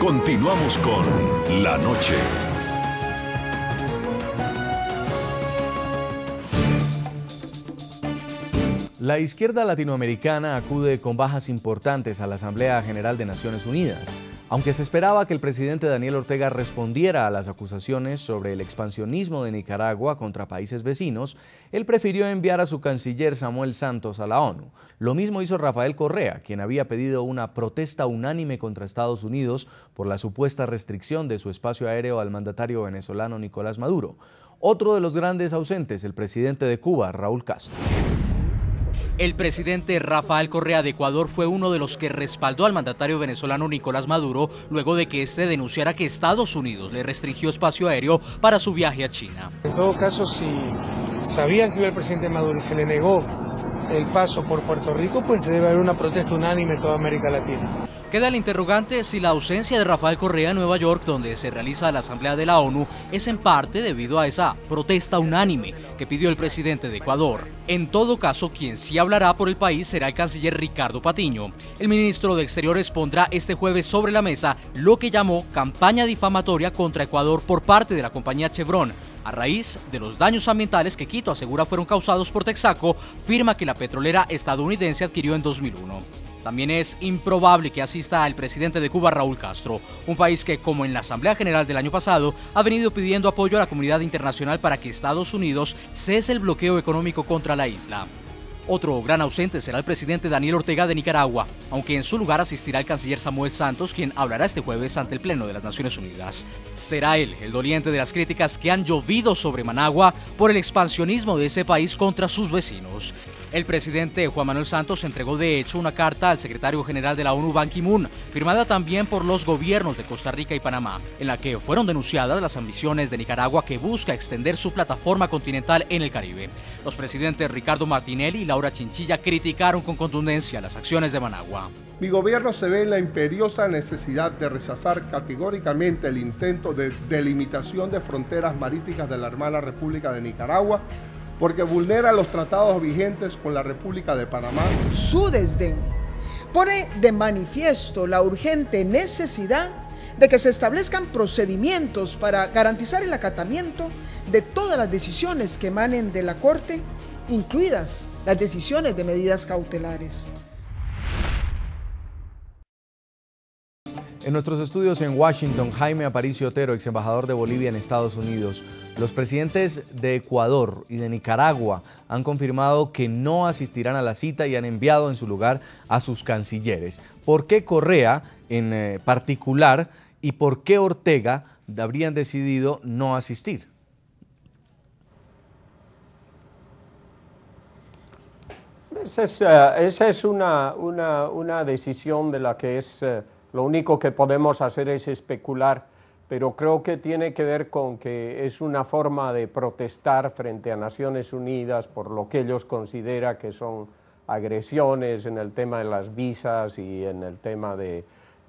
Continuamos con La Noche. La izquierda latinoamericana acude con bajas importantes a la Asamblea General de Naciones Unidas. Aunque se esperaba que el presidente Daniel Ortega respondiera a las acusaciones sobre el expansionismo de Nicaragua contra países vecinos, él prefirió enviar a su canciller Samuel Santos a la ONU. Lo mismo hizo Rafael Correa, quien había pedido una protesta unánime contra Estados Unidos por la supuesta restricción de su espacio aéreo al mandatario venezolano Nicolás Maduro. Otro de los grandes ausentes, el presidente de Cuba, Raúl Castro. El presidente Rafael Correa de Ecuador fue uno de los que respaldó al mandatario venezolano Nicolás Maduro luego de que este denunciara que Estados Unidos le restringió espacio aéreo para su viaje a China. En todo caso, si sabían que iba el presidente Maduro y se le negó el paso por Puerto Rico, pues debe haber una protesta unánime en toda América Latina. Queda el interrogante si la ausencia de Rafael Correa en Nueva York, donde se realiza la Asamblea de la ONU, es en parte debido a esa protesta unánime que pidió el presidente de Ecuador. En todo caso, quien sí hablará por el país será el canciller Ricardo Patiño. El ministro de Exteriores pondrá este jueves sobre la mesa lo que llamó campaña difamatoria contra Ecuador por parte de la compañía Chevron, a raíz de los daños ambientales que Quito asegura fueron causados por Texaco, firma que la petrolera estadounidense adquirió en 2001. También es improbable que asista el presidente de Cuba, Raúl Castro, un país que, como en la Asamblea General del año pasado, ha venido pidiendo apoyo a la comunidad internacional para que Estados Unidos cese el bloqueo económico contra la isla. Otro gran ausente será el presidente Daniel Ortega de Nicaragua, aunque en su lugar asistirá el canciller Samuel Santos, quien hablará este jueves ante el Pleno de las Naciones Unidas. Será él el doliente de las críticas que han llovido sobre Managua por el expansionismo de ese país contra sus vecinos. El presidente Juan Manuel Santos entregó de hecho una carta al secretario general de la ONU Ban Ki-moon, firmada también por los gobiernos de Costa Rica y Panamá, en la que fueron denunciadas las ambiciones de Nicaragua que busca extender su plataforma continental en el Caribe. Los presidentes Ricardo Martinelli y Laura Chinchilla criticaron con contundencia las acciones de Managua. Mi gobierno se ve en la imperiosa necesidad de rechazar categóricamente el intento de delimitación de fronteras marítimas de la hermana República de Nicaragua porque vulnera los tratados vigentes con la República de Panamá. Su desdén pone de manifiesto la urgente necesidad de que se establezcan procedimientos para garantizar el acatamiento de todas las decisiones que emanen de la Corte, incluidas las decisiones de medidas cautelares. En nuestros estudios en Washington, Jaime Aparicio Otero, ex embajador de Bolivia en Estados Unidos, los presidentes de Ecuador y de Nicaragua han confirmado que no asistirán a la cita y han enviado en su lugar a sus cancilleres. ¿Por qué Correa en eh, particular y por qué Ortega habrían decidido no asistir? Esa es, eh, una, decisión de la que es... Eh, lo único que podemos hacer es especular, pero creo que tiene que ver con que es una forma de protestar frente a Naciones Unidas por lo que ellos consideran que son agresiones en el tema de las visas y en el tema de,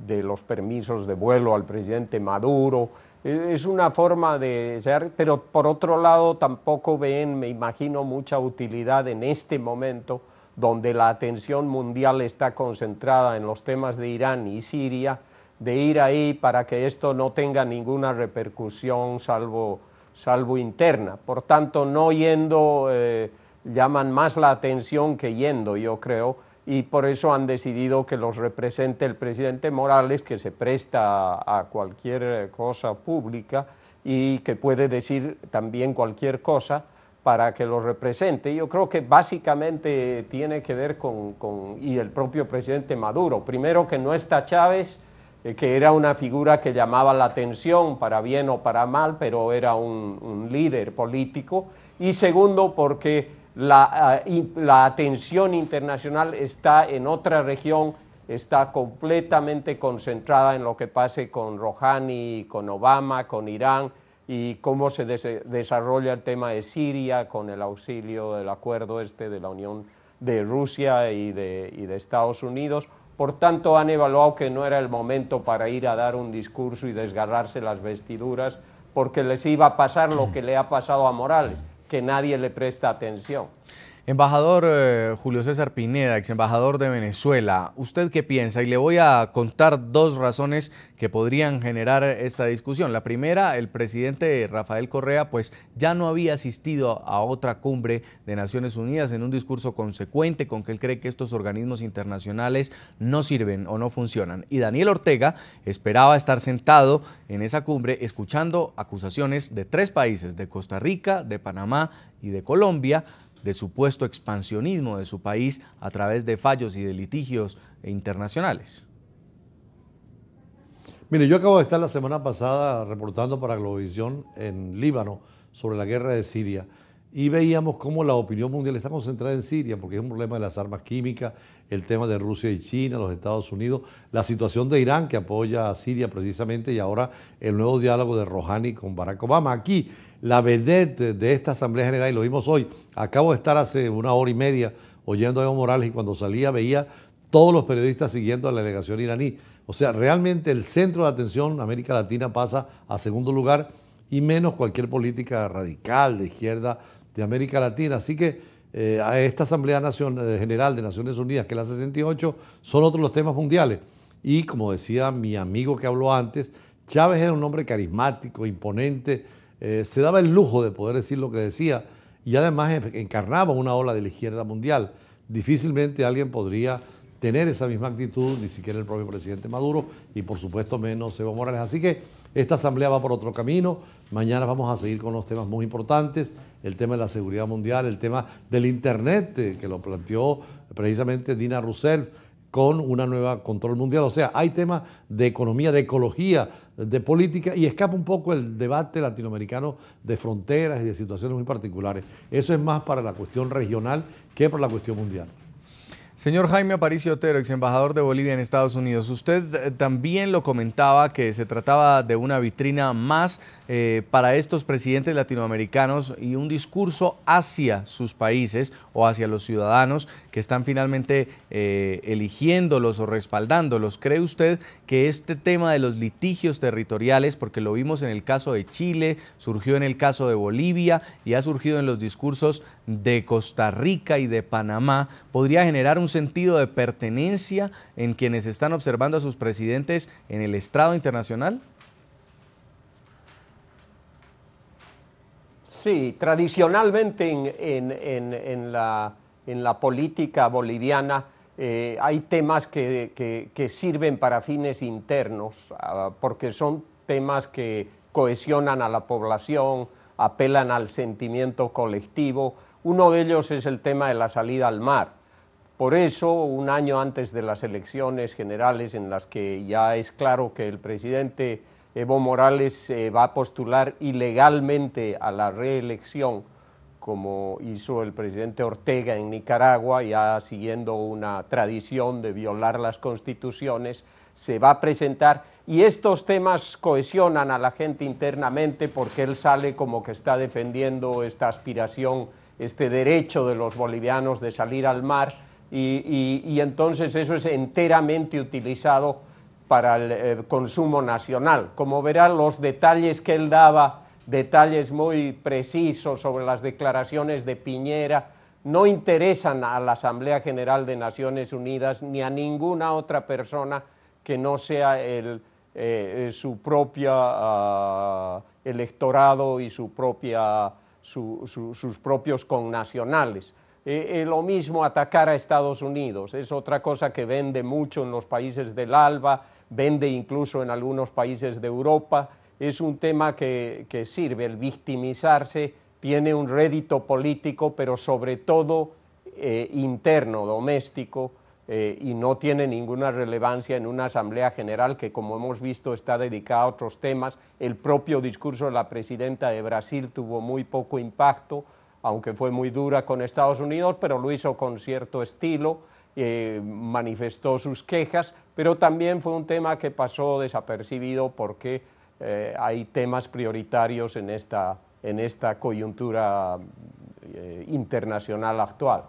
los permisos de vuelo al presidente Maduro. E, es una forma de ser, pero por otro lado tampoco ven, me imagino, mucha utilidad en este momento donde la atención mundial está concentrada en los temas de Irán y Siria, de ir ahí para que esto no tenga ninguna repercusión salvo, salvo interna. Por tanto, no yendo eh, llaman más la atención que yendo, yo creo, y por eso han decidido que los represente el presidente Morales, que se presta a cualquier cosa pública y que puede decir también cualquier cosa, para que lo represente. Yo creo que básicamente tiene que ver con, y el propio presidente Maduro. Primero que no está Chávez, eh, que era una figura que llamaba la atención para bien o para mal, pero era un, líder político. Y segundo, porque la, eh, la atención internacional está en otra región, está completamente concentrada en lo que pase con Rouhani, con Obama, con Irán, y cómo se desarrolla el tema de Siria con el auxilio del acuerdo este de la Unión de Rusia y de, Estados Unidos. Por tanto, han evaluado que no era el momento para ir a dar un discurso y desgarrarse las vestiduras, porque les iba a pasar lo que le ha pasado a Morales, que nadie le presta atención. Embajador eh, Julio César Pineda, ex embajador de Venezuela, ¿usted qué piensa? Y le voy a contar dos razones que podrían generar esta discusión. La primera, el presidente Rafael Correa pues ya no había asistido a otra cumbre de Naciones Unidas en un discurso consecuente con que él cree que estos organismos internacionales no sirven o no funcionan. Y Daniel Ortega esperaba estar sentado en esa cumbre escuchando acusaciones de tres países, de Costa Rica, de Panamá y de Colombia, de supuesto expansionismo de su país a través de fallos y de litigios internacionales. Mire, yo acabo de estar la semana pasada reportando para Globovisión en Líbano sobre la guerra de Siria y veíamos cómo la opinión mundial está concentrada en Siria, porque es un problema de las armas químicas, el tema de Rusia y China, los Estados Unidos, la situación de Irán que apoya a Siria precisamente y ahora el nuevo diálogo de Rouhani con Barack Obama. Aquí la vedette de esta Asamblea General, y lo vimos hoy, acabo de estar hace una hora y media oyendo a Evo Morales y cuando salía veía todos los periodistas siguiendo a la delegación iraní. O sea, realmente el centro de atención, América Latina pasa a segundo lugar y menos cualquier política radical de izquierda de América Latina. Así que eh, a esta Asamblea eh, General de Naciones Unidas, que es la 68, son otros los temas mundiales. Y como decía mi amigo que habló antes, Chávez era un hombre carismático, imponente, eh, se daba el lujo de poder decir lo que decía y además encarnaba una ola de la izquierda mundial. Difícilmente alguien podría tener esa misma actitud, ni siquiera el propio presidente Maduro y por supuesto menos Evo Morales. Así que esta asamblea va por otro camino. Mañana vamos a seguir con los temas muy importantes, el tema de la seguridad mundial, el tema del Internet, eh, que lo planteó precisamente Dina Rousseff con una nueva control mundial. O sea, hay temas de economía, de ecología, de política y escapa un poco el debate latinoamericano de fronteras y de situaciones muy particulares. Eso es más para la cuestión regional que para la cuestión mundial. Señor Jaime Aparicio Otero, ex embajador de Bolivia en Estados Unidos, usted eh, también lo comentaba que se trataba de una vitrina más eh, para estos presidentes latinoamericanos y un discurso hacia sus países o hacia los ciudadanos que están finalmente eh, eligiéndolos o respaldándolos. ¿Cree usted que este tema de los litigios territoriales, porque lo vimos en el caso de Chile, surgió en el caso de Bolivia y ha surgido en los discursos de Costa Rica y de Panamá, podría generar un sentido de pertenencia en quienes están observando a sus presidentes en el estrado internacional? Sí, tradicionalmente en, la, política boliviana eh, hay temas que, sirven para fines internos, ah, porque son temas que cohesionan a la población, apelan al sentimiento colectivo. Uno de ellos es el tema de la salida al mar. Por eso, un año antes de las elecciones generales en las que ya es claro que el presidente Evo Morales se va a postular ilegalmente a la reelección, como hizo el presidente Ortega en Nicaragua, ya siguiendo una tradición de violar las constituciones, se va a presentar. Y estos temas cohesionan a la gente internamente porque él sale como que está defendiendo esta aspiración, este derecho de los bolivianos de salir al mar y entonces eso es enteramente utilizado para el, consumo nacional. Como verán, los detalles que él daba, detalles muy precisos sobre las declaraciones de Piñera, no interesan a la Asamblea General de Naciones Unidas ni a ninguna otra persona que no sea el, eh, su propio ah, electorado y su propia, sus propios connacionales. Eh, eh, lo mismo atacar a Estados Unidos, es otra cosa que vende mucho en los países del ALBA, vende incluso en algunos países de Europa. Es un tema que, sirve, el victimizarse tiene un rédito político, pero sobre todo eh, interno, doméstico, eh, y no tiene ninguna relevancia en una Asamblea General que, como hemos visto, está dedicada a otros temas. El propio discurso de la presidenta de Brasil tuvo muy poco impacto, aunque fue muy dura con Estados Unidos, pero lo hizo con cierto estilo. Eh, manifestó sus quejas, pero también fue un tema que pasó desapercibido porque eh, hay temas prioritarios en esta, en esta coyuntura eh, internacional actual.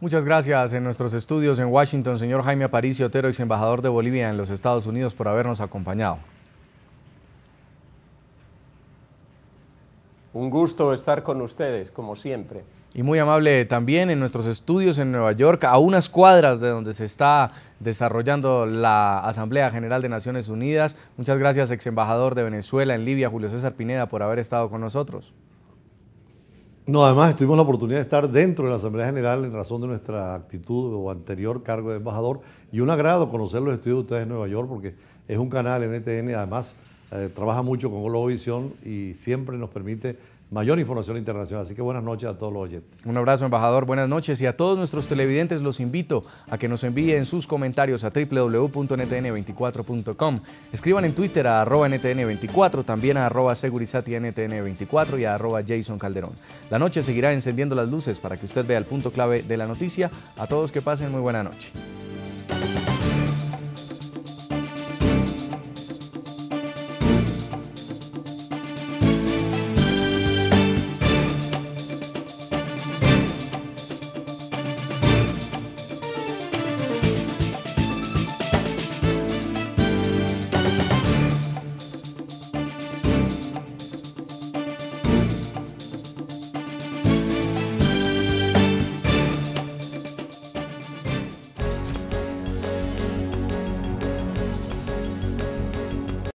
Muchas gracias en nuestros estudios en Washington, señor Jaime Aparicio Otero, ex embajador de Bolivia en los Estados Unidos, por habernos acompañado. Un gusto estar con ustedes, como siempre. Y muy amable también en nuestros estudios en Nueva York, a unas cuadras de donde se está desarrollando la Asamblea General de Naciones Unidas. Muchas gracias, ex embajador de Venezuela en Libia, Julio César Pineda, por haber estado con nosotros. No, además tuvimos la oportunidad de estar dentro de la Asamblea General en razón de nuestra actitud o anterior cargo de embajador y un agrado conocer los estudios de ustedes en Nueva York porque es un canal NTN, además eh, trabaja mucho con Globovisión y siempre nos permite mayor información internacional. Así que buenas noches a todos los oyentes. Un abrazo, embajador. Buenas noches. Y a todos nuestros televidentes los invito a que nos envíen sus comentarios a www.ntn24.com. Escriban en Twitter a arroba ntn24, también a arroba segurisatintn24 y a arroba Jason Calderón. La noche seguirá encendiendo las luces para que usted vea el punto clave de la noticia. A todos que pasen muy buena noche.